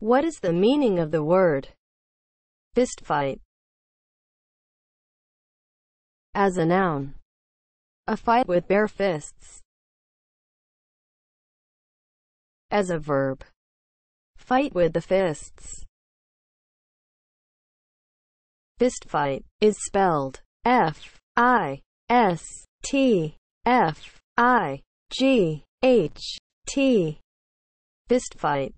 What is the meaning of the word fistfight? As a noun, a fight with bare fists. As a verb, fight with the fists. Fistfight is spelled F I S T F I G H T. Fistfight